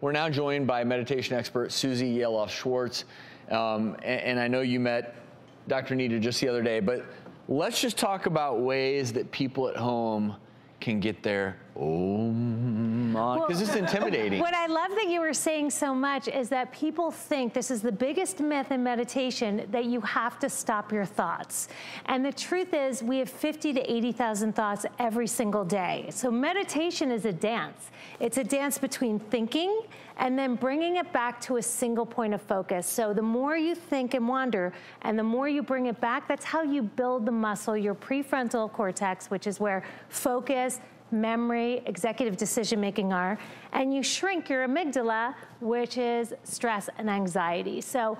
We're now joined by meditation expert Suze Yalof Schwartz. Um, and, and I know you met Dr. Nita just the other day, but let's just talk about ways that people at home can get their om on because it's intimidating. What I love that you were saying so much is that people think this is the biggest myth in meditation that you have to stop your thoughts. And the truth is we have 50 to 80,000 thoughts every single day. So meditation is a dance. It's a dance between thinking and then bringing it back to a single point of focus. So the more you think and wander and the more you bring it back, that's how you build the muscle, your prefrontal cortex, which is where focus, memory, executive decision making are, and you shrink your amygdala, which is stress and anxiety. So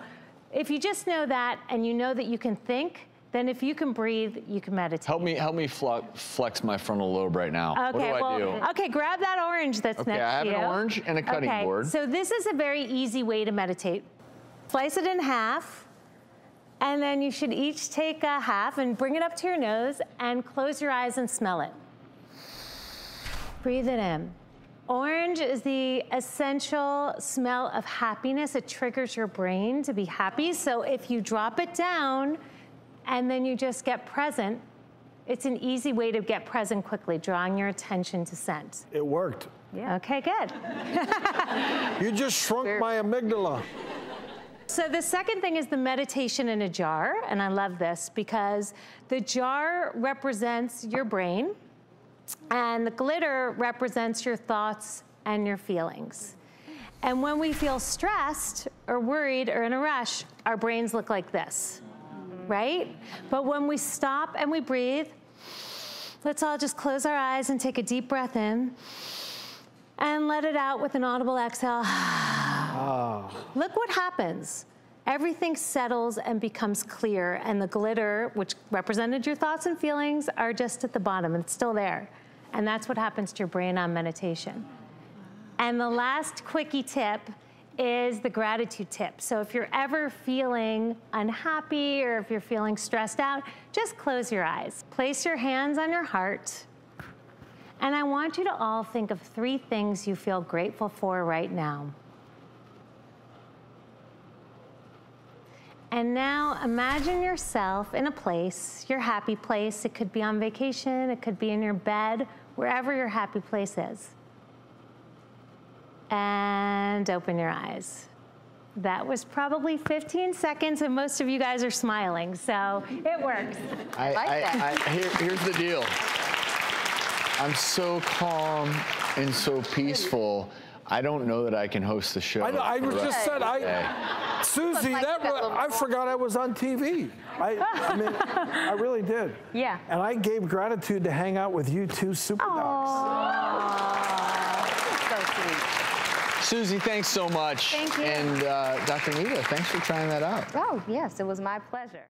if you just know that and you know that you can think, then if you can breathe, you can meditate. Help me, help me flex my frontal lobe right now. Okay, what do well, I do? Okay, grab that orange that's okay, next I have an orange and a cutting okay, board. So this is a very easy way to meditate. Slice it in half, and then you should each take a half and bring it up to your nose and close your eyes and smell it. Breathe it in. Orange is the essential smell of happiness. It triggers your brain to be happy. So if you drop it down and then you just get present, it's an easy way to get present quickly, drawing your attention to scent. It worked. Yeah. Okay, good. You just shrunk my amygdala. So the second thing is the meditation in a jar, and I love this because the jar represents your brain, and the glitter represents your thoughts and your feelings. And when we feel stressed or worried or in a rush, our brains look like this, right? But when we stop and we breathe, let's all just close our eyes and take a deep breath in and let it out with an audible exhale. Ah. Look what happens. Everything settles and becomes clear, and the glitter, which represented your thoughts and feelings, are just at the bottom, and it's still there. And that's what happens to your brain on meditation. And the last quickie tip is the gratitude tip. So if you're ever feeling unhappy or if you're feeling stressed out, just close your eyes. Place your hands on your heart. And I want you to all think of three things you feel grateful for right now. And now imagine yourself in a place, your happy place. It could be on vacation, it could be in your bed, wherever your happy place is. And open your eyes. That was probably 15 seconds, and most of you guys are smiling, so it works. I, like I, that. I, here, here's the deal. I'm so calm and so peaceful. I don't know that I can host the show. I, know, I the just rest said, I, day. Suze, that that I forgot I was on TV. I, I mean, I really did. Yeah. And I gave gratitude to hang out with you two super dogs. So sweet. Suze, thanks so much. Thank you. And uh, Dr. Nita, thanks for trying that out. Oh, yes, it was my pleasure.